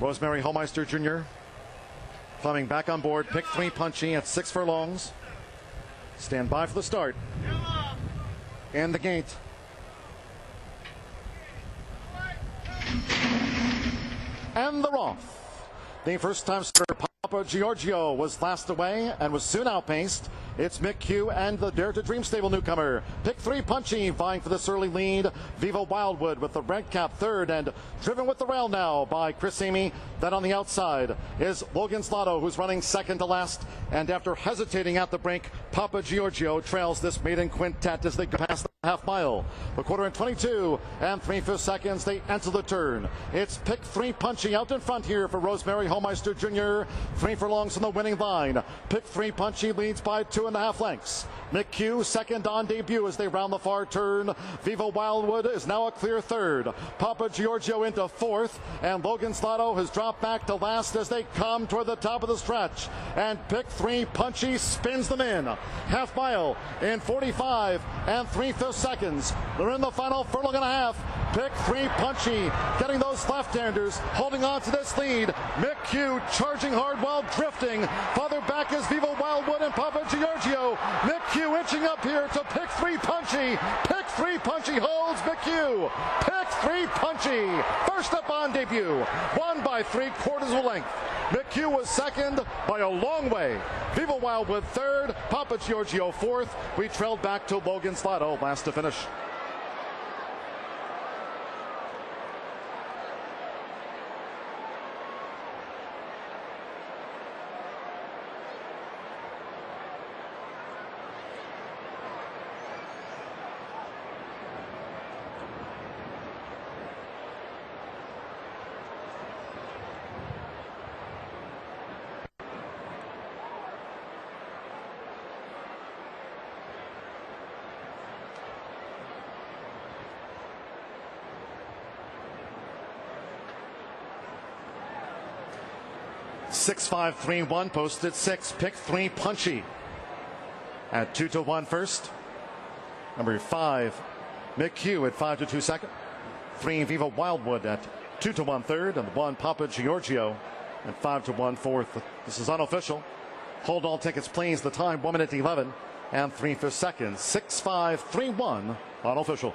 Rosemary Homeister Jr. climbing back on board. Pick Three Punchie at six furlongs. Stand by for the start. And the gate. And the Roth. The first time starter Papa Giorgio was last away and was soon outpaced. It's Mick and the Dare to Dream stable newcomer. Pick Three Punchie, vying for this early lead. Viva Wildwood with the red cap third and driven with the rail now by Chris Amy. Then on the outside is Logan Slotto, who's running second to last. And after hesitating at the brink, Papa Giorgio trails this maiden quintet as they pass the half mile. The quarter in 22 and three fifth seconds, they enter the turn. It's Pick Three Punchie out in front here for Rosemary Homeister Jr. Three furlongs from the winning line. Pick Three Punchie leads by two and a half lengths. McHugh second on debut as they round the far turn. Viva Wildwood is now a clear third. Papa Giorgio into fourth, and Logan Slotto has dropped back to last as they come toward the top of the stretch. And Pick Three Punchie spins them in. Half mile in 45 and three fifths seconds. They're in the final furlong and a half. Pick Three Punchie, getting those left-handers, holding on to this lead. Mick Hugh charging hard while drifting. Farther back is Viva Wildwood and Papa Giorgio. Mick Hugh inching up here to Pick Three Punchie. Pick Three Punchie holds Mick Hugh. Pick Three Punchie. First up on debut. Won by three quarters of a length. McHugh was second by a long way. Viva Wildwood third, Papa Giorgio fourth. We trailed back to Logan Slotto last to finish. 6531 posted six. Pick Three Punchie at two to one first. Number five, Mick Hugh at five to two second. Three Viva Wildwood at two to one third, and one Papa Giorgio at five to one fourth. This is unofficial. Hold all tickets, please. The time one minute eleven and three fifths seconds. Six five three one unofficial.